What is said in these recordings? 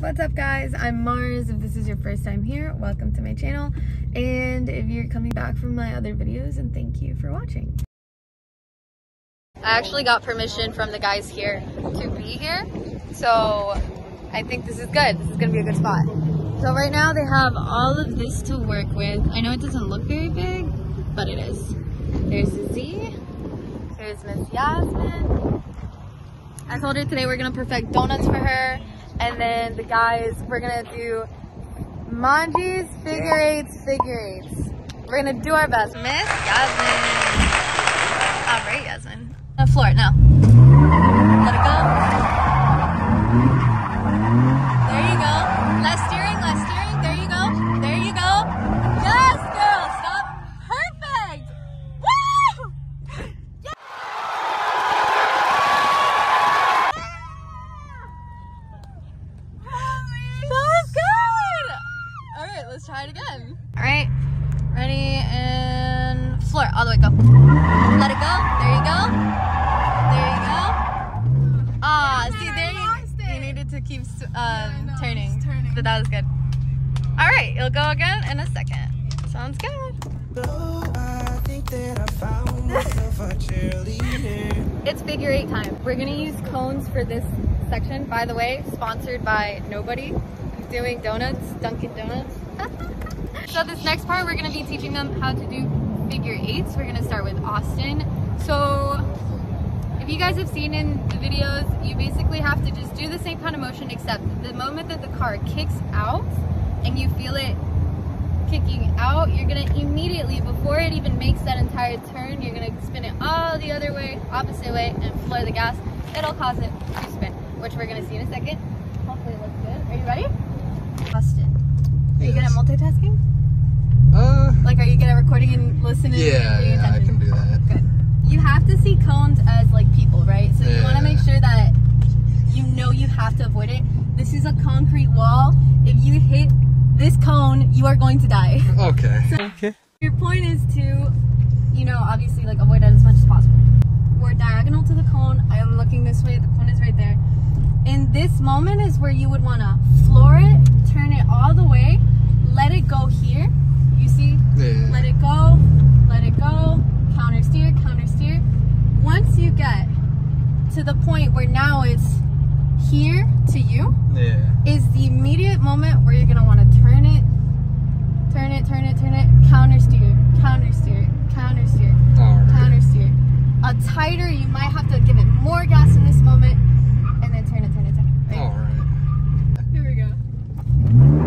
What's up guys? I'm Mars. If this is your first time here, welcome to my channel. And if you're coming back from my other videos, and thank you for watching. I actually got permission from the guys here to be here. So I think this is good. This is gonna be a good spot. So right now they have all of this to work with. I know it doesn't look very big, but it is. There's Z. There's Miss Yasmin. I told her today we're gonna perfect donuts for her. And then the guys, we're gonna do manjis, figure eights, figure eights. We're gonna do our best. Miss Yasmin. All right, Yasmin. The floor, now. Let it go. Try it again. Alright, ready and floor, all the way, go. Let it go, there you go. There you go. Ah, see, there you, you needed to keep um, turning. But that was good. Alright, you'll go again in a second. Sounds good. I think that I found myself a cheerleader. It's figure eight time. We're gonna use cones for this section. By the way, sponsored by nobody. Who's doing donuts, Dunkin' Donuts. So this next part, we're gonna be teaching them how to do figure eights. We're gonna start with Austin. So if you guys have seen in the videos, you basically have to just do the same kind of motion except the moment that the car kicks out and you feel it kicking out, you're gonna immediately, before it even makes that entire turn, you're gonna spin it all the other way, opposite way, and floor the gas. It'll cause it to spin, which we're gonna see in a second. Hopefully it looks good. Are you ready? Austin, are you good at multitasking? Uh, Like, are you good at recording and listening and yeah, paying yeah, I can do that. Good. You have to see cones as like people, right? So you want to make sure that you know you have to avoid it. This is a concrete wall. If you hit this cone, you are going to die. Okay. Okay. Your point is to, you know, obviously like avoid it as much as possible. We're diagonal to the cone. I am looking this way. The cone is right there. In this moment is where you would want to floor it, turn it all the way, let it go here. You see? Yeah. Let it go, let it go, counter steer, counter steer. Once you get to the point where now it's here to you, Yeah. is the immediate moment where you're gonna want to turn it, turn it, turn it, turn it, counter steer, counter steer, counter steer, Alright. counter steer. A tighter, you might have to give it more gas in this moment, and then turn it, turn it, turn it. Right? Alright. Here we go.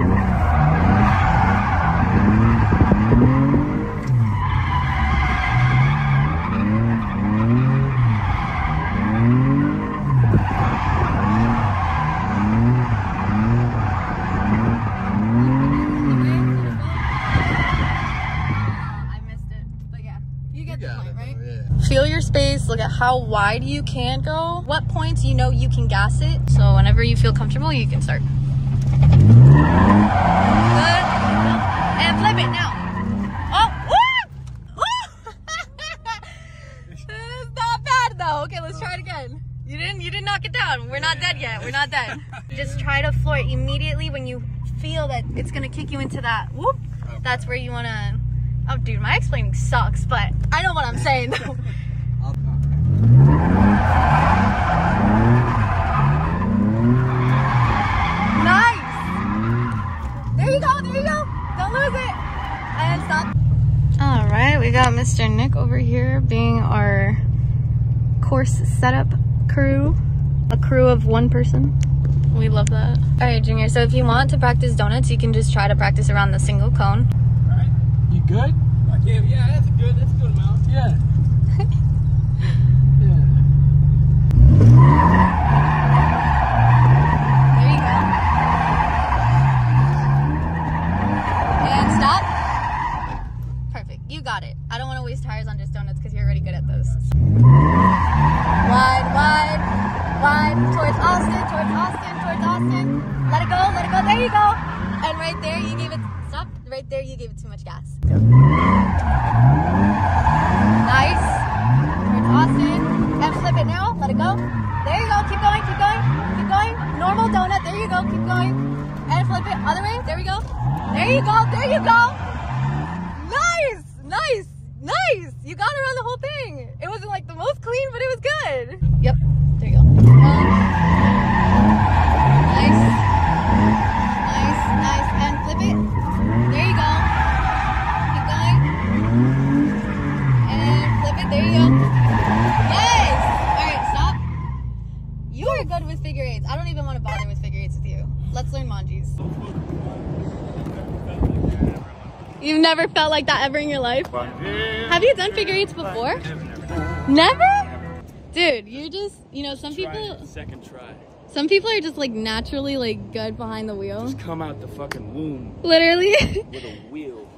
I missed it, but yeah, you get You the point, it, right? though, yeah. Feel your space, look at how wide you can go, what points you know you can gas it. So whenever you feel comfortable, you can start. Good. And flip it now. Oh, woo! Woo! This is not bad though. Okay, let's try it again. You didn't you didn't knock it down. We're not dead yet. We're not dead. Just try to floor it immediately when you feel that it's gonna kick you into that whoop. That's where you wanna Oh dude, my explaining sucks, but I know what I'm saying though. Nice! There you go, there you go. Don't lose it. And stop. All right, we got Mr. Nick over here being our course setup crew. A crew of one person. We love that. All right, Junior, so if you want to practice donuts, you can just try to practice around the single cone. You good? Yeah, yeah, that's a good, that's a good amount. Yeah. There you go. And stop. Perfect. You got it. I don't want to waste tires on just donuts because you're already good at those. Wide, wide, wide. Towards Austin, towards Austin, towards Austin. Let it go, let it go. There you go. And right there, you gave it. Right there, you gave it too much gas. Nice. Towards Austin. Flip it now. Let it go. There you go. Keep going. Keep going. Keep going. Normal donut. There you go. Keep going. And flip it. Other way. There we go. There you go. There you go. Nice. Nice. Nice. You got around the whole thing. It wasn't like the most clean, but it was good. Yep. There you go. Um, nice. Nice. Nice. And flip it. There you go. Keep going. And flip it. There you go. Yes. All right. Stop. You are good with figure eights. I don't even want to bother with figure eights with you. Let's learn manjis. You've never felt like that ever in your life? Have you done figure eights before? Never? Dude, you're just, you know, some people Second try. some people are just like naturally like good behind the wheel. Just come out the fucking womb Literally. with a wheel,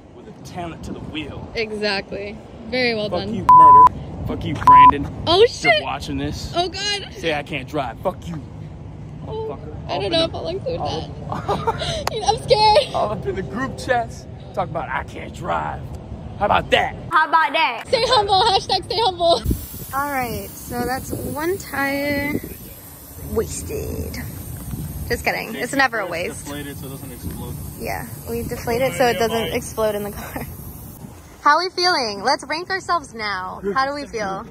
talent to the wheel. exactly. Very well done. Fuck done. you, murder. Fuck you, Brandon. Oh If you're shit. watching this, Oh god. say I can't drive. Fuck you. Oh, I don't know in if I'll include the- that. You know, I'm scared. All up in the group chats, talk about I can't drive. How about that? How about that? Stay humble. Hashtag stay humble. All right, so that's one tire wasted. Just kidding. It's never a waste. Deflated so it doesn't explode. Yeah, we deflate it so it doesn't explode in the car. How are we feeling? Let's rank ourselves now. How do we feel?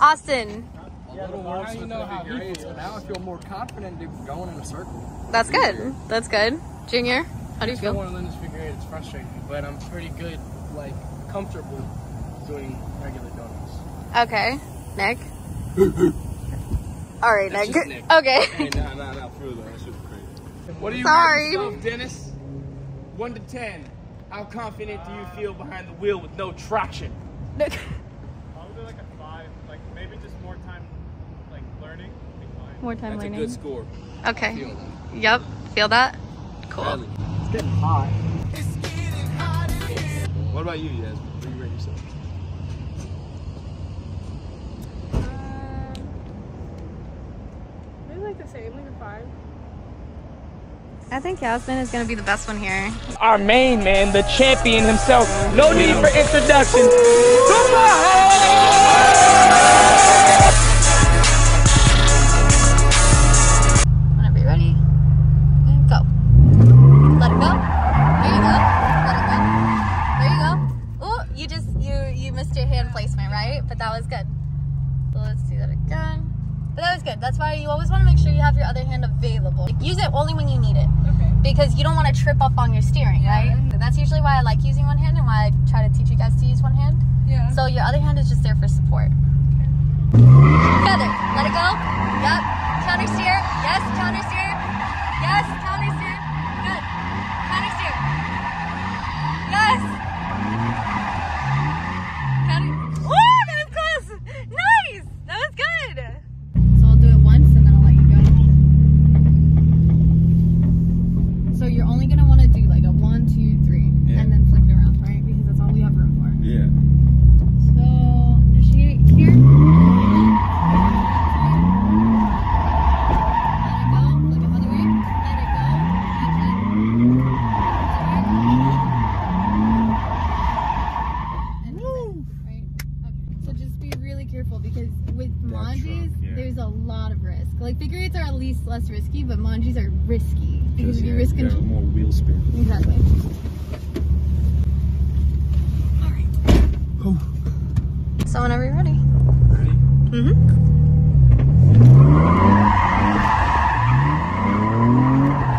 Austin, A little worse you know how he feels. Now I feel more confident to going in a circle. that's good. That's good. Junior, how do you still feel? want to learn this figure eight. It's frustrating, but I'm pretty good, like comfortable doing regular donuts. Okay, Nick. All right, That's Nick. just Okay. Hey, nah, nah, nah, for real that shit was crazy. What do you Sorry. yourself, Dennis? One to ten. How confident do you feel behind the wheel with no traction? Nick. Probably like a five, like maybe just more time, like learning. would. More time learning. That's a good score. Okay. Feel. Yep. Feel that? Cool. Really. It's getting hot. What about you, Yasmin? What do you rate yourself? Maybe like five. I think Yasmin is gonna be the best one here. Our main man, the champion himself. No need for introduction. Have your other hand available. Like, use it only when you need it. Okay. Because you don't want to trip up on your steering, right? That's usually why I like using one hand and why I try to teach you guys to use one hand. Yeah. So your other hand is just there for support. Feather, let it go. Yep. Counter steer. Yes, counter steer. Yes, counter steer. Good. Counter steer. Yes. Counter. Ooh, that was close. Nice. That was good. So I'll do it once and then I'll let you go. So you're only gonna want to do like a one, two, three, Yeah. and then flick it around, right? Because that's all we have room for. Yeah. So she here. Let it go. Look at other way. Let it go. And move. Right. Okay. So just be really careful because with manjis, truck, yeah. there's a lot of risk. Like figure eights are at least less risky, but manjis are risky because if you risk control. more wheel spin. Exactly. Oh. So whenever you're ready. Ready? Mm-hmm.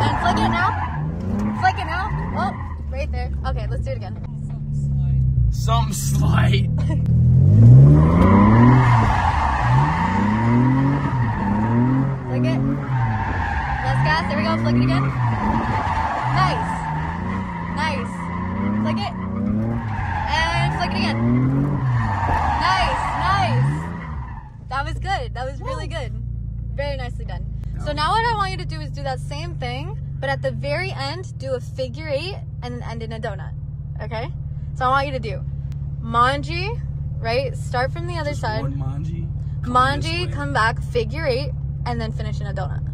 And flick it now. Flick it now. Oh, right there. Okay, let's do it again. Some slight. Flick it. Less gas. There we go. Flick it again. Nice. Nice. Flick it. And flick it again. Nice. Nice. That was good. That was really good. Very nicely done. So now what I want you to do is do that same thing, but at the very end, do a figure eight and then end in a donut. Okay? So I want you to do manji, right? Start from the other side. One manji. come Manji, come back, figure eight, and then finish in a donut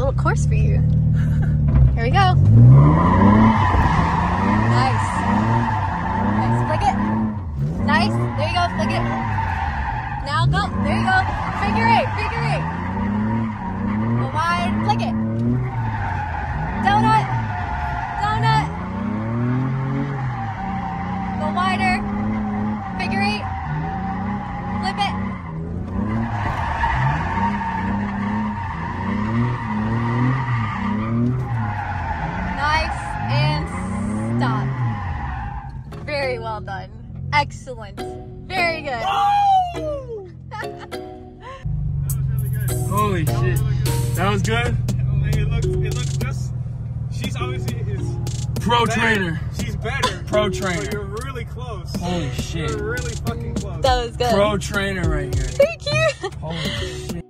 little course for you. Here we go. Nice. Nice, flick it. Nice, there you go, flick it. Now go, there you go. Figure eight, figure eight. Go wide, flick it. Donut. Excellent. Very good. That was really good. Holy shit. That was good? It looks, it looks just. She's obviously is Pro better. trainer. She's better. Pro But trainer. you're really close. Holy shit. You're really fucking close. That was good. Pro trainer right here. Thank you. Holy shit.